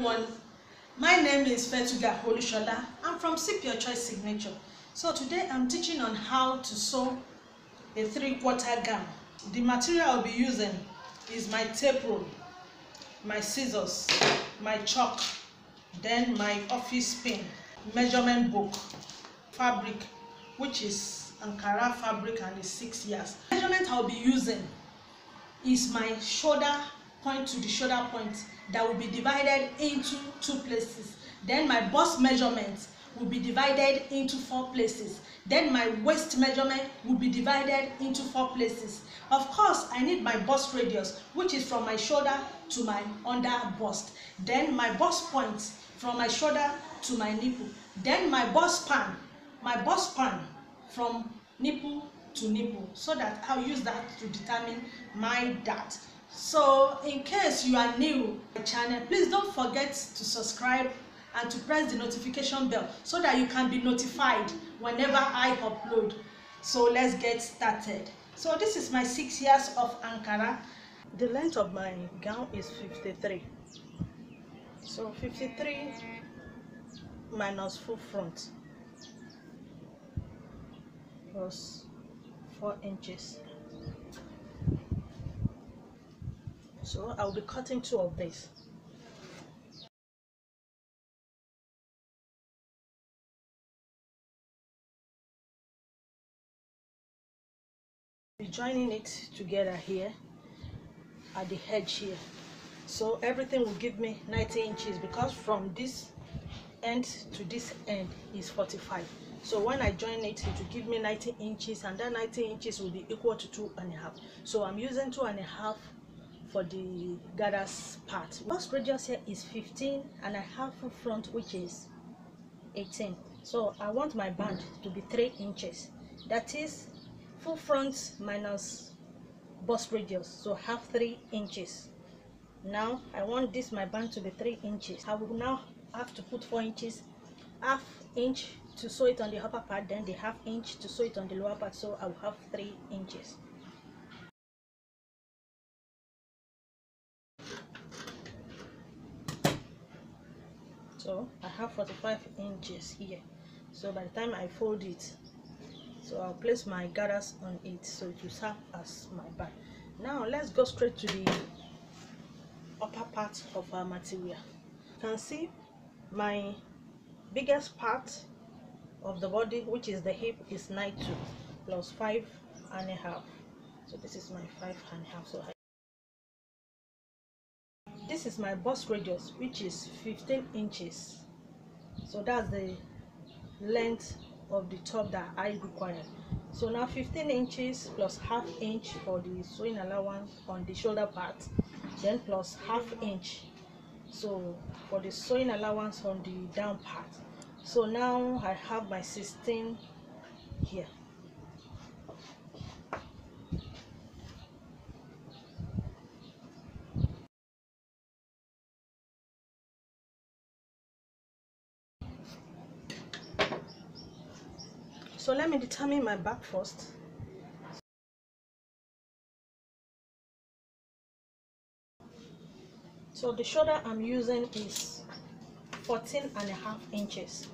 everyone. My name is Fetuga Olushola. I'm from Sip Your Choice Signature. So today I'm teaching on how to sew a three-quarter gown. The material I'll be using is my tape roll, my scissors, my chalk, then my office pin, measurement book, fabric, which is Ankara fabric and is six years. Measurement I'll be using is my shoulder point to the shoulder point that will be divided into two places. Then my bust measurement will be divided into four places. Then my waist measurement will be divided into four places. Of course i need my bust radius which is from my shoulder to my under bust. Then my bust point from my shoulder to my nipple. Then my bust span my bust span from nipple to nipple so that i'll use that to determine my dart so in case you are new to my channel please don't forget to subscribe and to press the notification bell so that you can be notified whenever i upload. So let's get started. So this is my six years of ankara. The length of my gown is 53 so 53 minus full front plus 4 inches so I'll be cutting two of these. Be joining it together here at the edge here. So everything will give me 90 inches because from this end to this end is 45 so when I join it it will give me 90 inches and that 90 inches will be equal to two and a half. So I'm using two and a half for the gathers part. Bust radius here is 15 and I have front which is 18 so I want my band to be 3 inches. That is full front minus bust radius. So half 3 inches. Now I want this my band to be 3 inches. I will now have to put 4 inches half inch to sew it on the upper part then the half inch to sew it on the lower part. So I will have 3 inches so I have 45 inches here. So by the time I fold it so I'll place my gathers on it so it will serve as my bag. Now let's go straight to the upper part of our material. You can see my biggest part of the body which is the hip is 92 plus five and a half. So this is my five and a half. So I this is my bust radius which is 15 inches. So that's the length of the top that I require. So now 15 inches plus half inch for the sewing allowance on the shoulder part then plus half inch so for the sewing allowance on the down part. So now I have my 16 here let me determine my back first. So the shoulder i'm using is 14 and a half inches.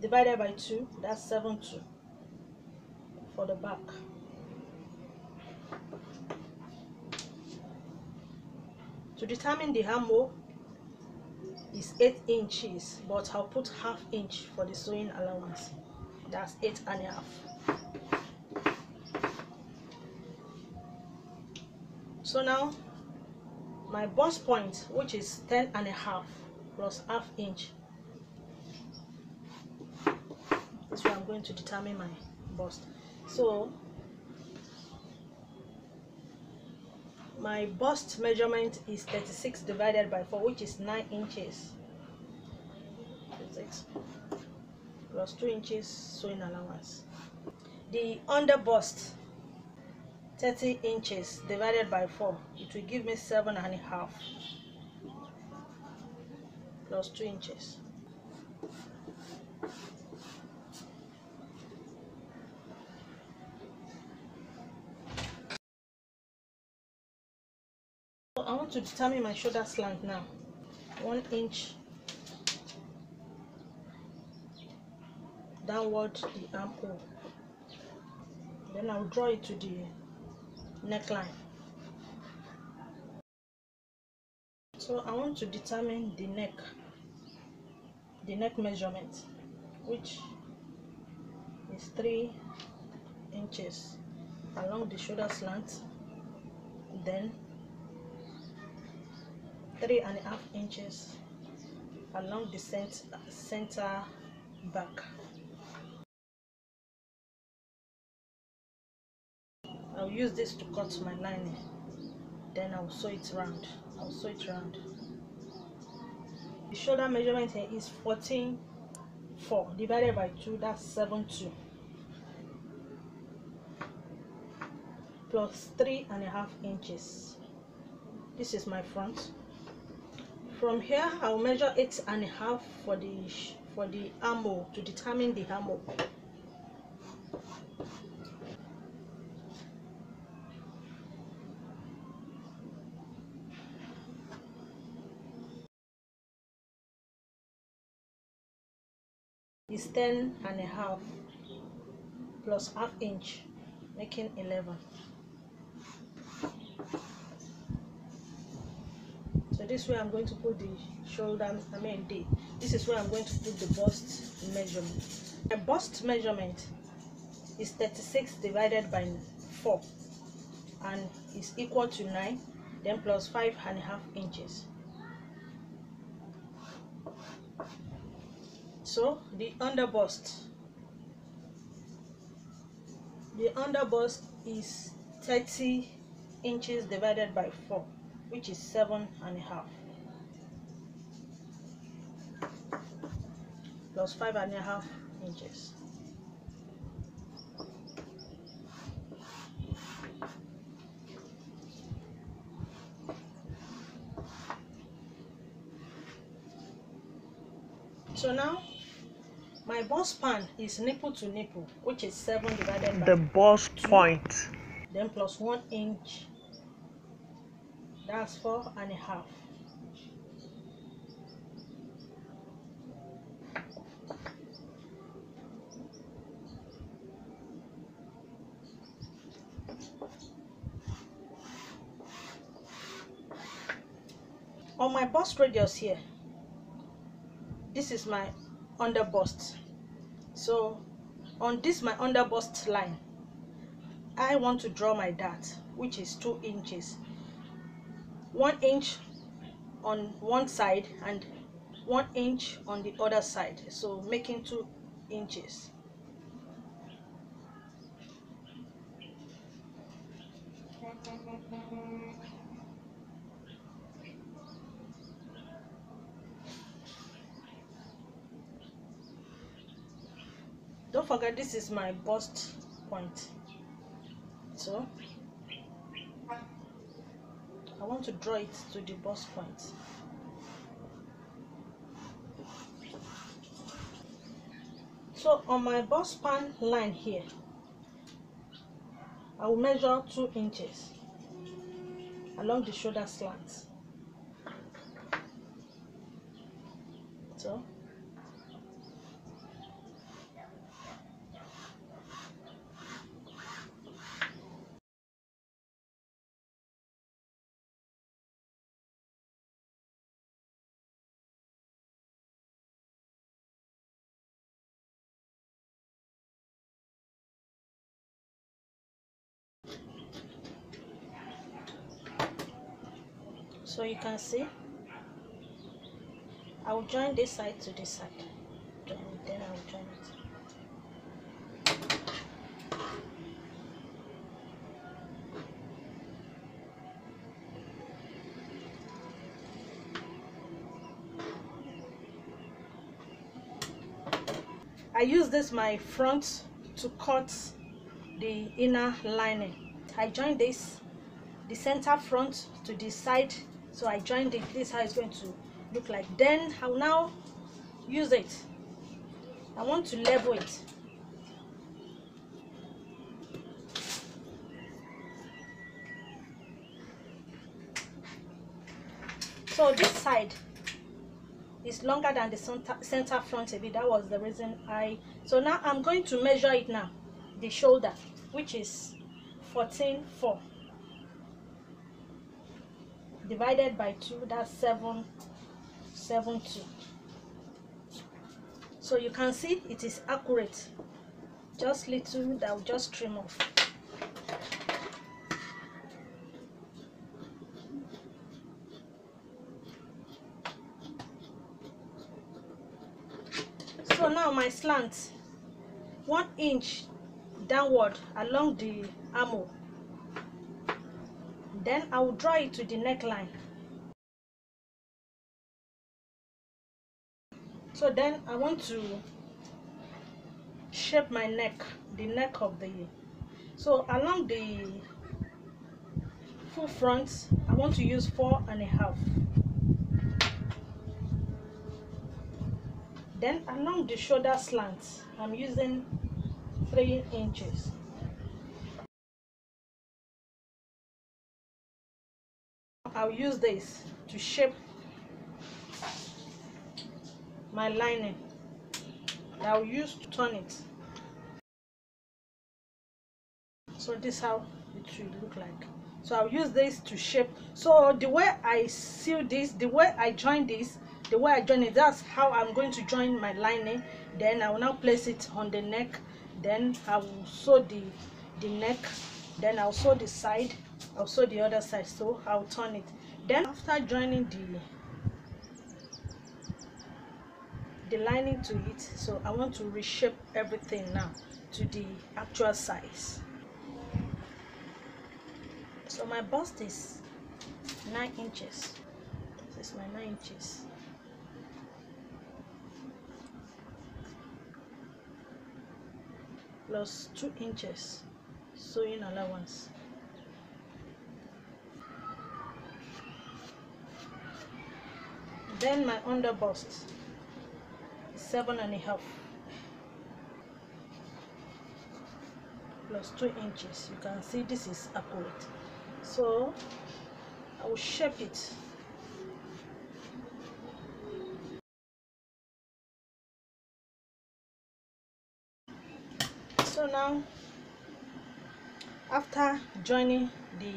Divided by 2 that's 7 2 for the back. To determine the armhole is 8 inches but I'll put half inch for the sewing allowance. That's eight and a half. So now my bust point which is 10 and a half plus half inch this way I'm going to determine my bust so my bust measurement is 36 divided by 4 which is 9 inches 36 plus 2 inches sewing allowance. The under bust 30 inches divided by 4 it will give me seven and a half. Plus 2 inches. I want to determine my shoulder slant now. One inch downward the armhole. Then I'll draw it to the neckline. So I want to determine the neck, the neck measurement, which is three inches along the shoulder slant, then three and a half inches along the center, center back. I'll use this to cut my lining. Then I'll sew it round. I'll sew it round. The shoulder measurement here is 14 4 divided by 2 that's 7 2 plus three and a half inches this is my front from here I'll measure eight and a half for the for the armhole to determine the armhole is 10 and a half plus half inch making 11 so this way I'm going to put the shoulder I mean the this is where I'm going to put the bust measurement. My bust measurement is 36 divided by 4 and is equal to 9 then plus five and a half inches so the under bust the under bust is 30 inches divided by 4 which is seven and a half. Plus five and a half inches. So now my bust span is nipple to nipple which is 7 divided by The bust point. then plus 1 inch. That's four and a half. On my bust radius here this is my under bust so on this my under bust line I want to draw my dart which is 2 inches. 1 inch on one side and 1 inch on the other side. So making 2 inches forget this is my bust point. So I want to draw it to the bust point. So on my bust span line here I will measure 2 inches along the shoulder slant. So so you can see. I will join this side to this side. Then I will join it. I use this my front to cut the inner lining. I join this the center front to the side so I joined it. This is how it's going to look like. Then I'll now? Use it. I want to level it. So this side is longer than the center, center front a bit. That was the reason i so now i'm going to measure it now the shoulder which is 14 4 divided by 2 that's 7 7 2 so you can see it is accurate. Just little that will just trim off. So now my slant one inch downward along the armhole then I will draw it to the neckline. So then I want to shape my neck the neck of the so along the full front I want to use four and a half. Then along the shoulder slant I'm using three inches I'll use this to shape my lining. I'll use to turn it. So this how it should look like. So I'll use this to shape. So the way I seal this the way I join this the way I join it that's how I'm going to join my lining. Then I will now place it on the neck. Then I will sew the the neck. Then I'll sew the side I'll sew the other side so I'll turn it. Then after joining the the lining to it so I want to reshape everything now to the actual size. So my bust is 9 inches. This is my 9 inches. Plus 2 inches. Sewing allowance then my under bust seven and a half plus two inches. You can see this is accurate. So I will shape it. So now after joining the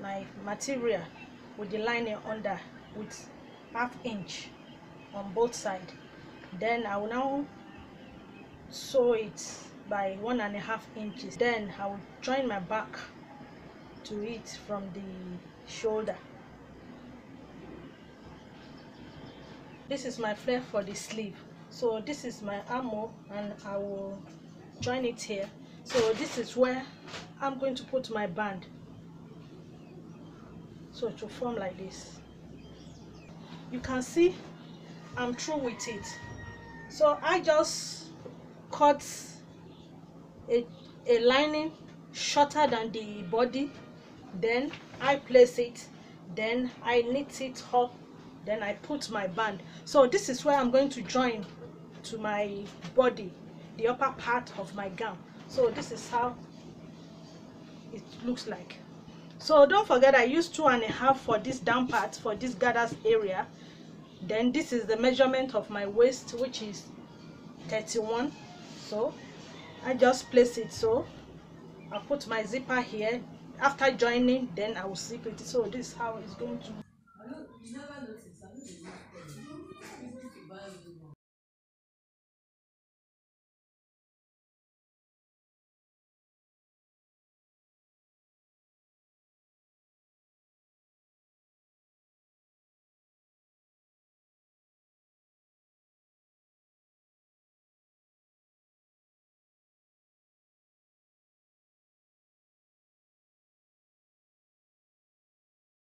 my material with the lining under with half inch on both sides then I will now sew it by one and a half inches. Then I will join my back to it from the shoulder. This is my flare for the sleeve. So this is my armhole and I will join it here. So this is where I'm going to put my band. So it will form like this you can see I'm through with it. So I just cut a, a lining shorter than the body then I place it then I knit it up then I put my band. So this is where I'm going to join to my body the upper part of my gown. So this is how it looks like so don't forget I used two and a half for this down part for this gathers area. Then this is the measurement of my waist which is 31 so I just place it so I'll put my zipper here. After joining then I will zip it. So this is how it's going to